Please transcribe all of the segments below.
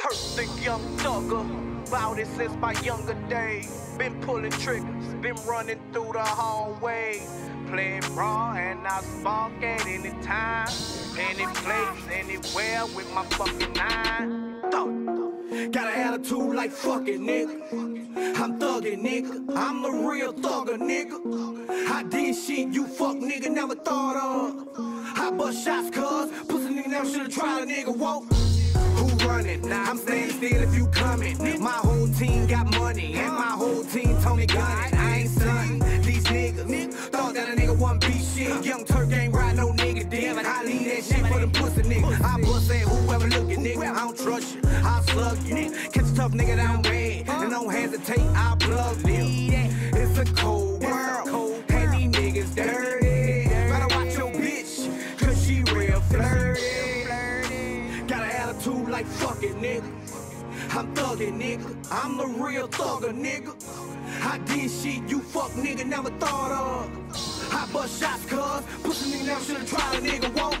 Turk the young thugger, about it since my younger days. Been pulling triggers, been running through the hallway. Playing raw and I spark at any time, any place, anywhere with my fucking nine. Thug. Got an attitude like fuck it, nigga. I'm thuggin', nigga. I'm the real thugger, nigga. I did shit you fuck nigga never thought of. I bust shots, cuz. Pussy nigga never should've tried a nigga walk. Who running? I'm standing still if you coming. My whole team got money, and my whole team Tony gunning. I ain't stunting. These niggas thought that a nigga wasn't beat shit. Young Turk ain't ride no nigga dick. I leave that shit for them pussy niggas. I bust at whoever looking, nigga. I don't trust you. I slug you. Catch a tough nigga down bad, and don't hesitate. I plug them. It's a cold world, like fuck it, nigga. I'm thuggin', nigga. I'm the real thugger, nigga. I did shit you fuck nigga never thought of. I bust shots, cuz. Pussy nigga never should've tried a nigga walk.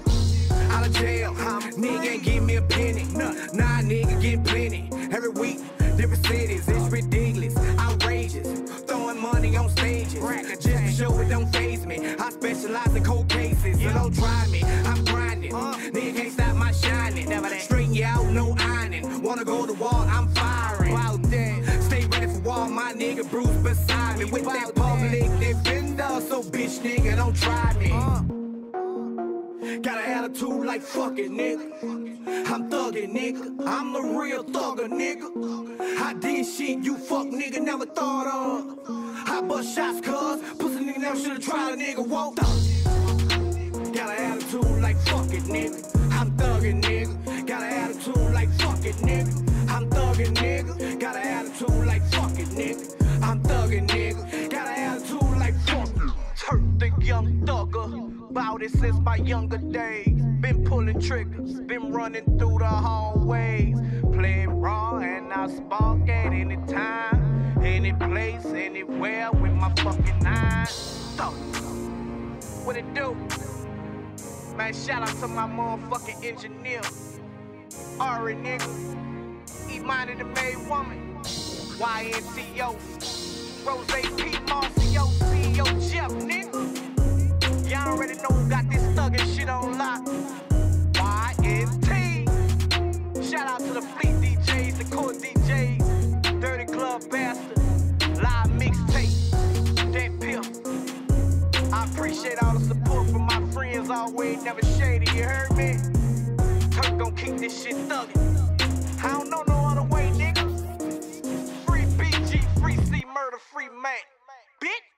Out of jail, nigga ain't give me a penny. Nah, nigga get plenty. Every week, different cities, it's ridiculous, outrageous. Throwing money on stages, just to show it don't phase me. I specialize in cold cases, so don't try me. Wanna go to war, I'm firing. Out there, stay ready for war, my nigga Bruce beside me. With that public defender, so bitch nigga don't try me. Got an attitude like fuck it, nigga. I'm thuggin', nigga. I'm the real thugger, nigga. I did shit you fuck nigga never thought of. I bust shots, cuz. Pussy nigga never should've tried a nigga walk. Got an attitude like fuck it, nigga. I'm thuggin', nigga. Since my younger days. Been pulling triggers, been running through the hallways. Playing raw and I spark at any time, any place, anywhere with my fucking eyes. What it do? Man, shout out to my motherfucking engineer. Ari nigga. E minded the made woman. YNTO. Rose Court DJs, Dirty Glove Bastard, Live Mixtape, That Pimp. I appreciate all the support from my friends, always never shady, you heard me? Turk gon' keep this shit thuggin'. I don't know no other way, nigga. Free BG, free C, murder, free Mac. Bitch.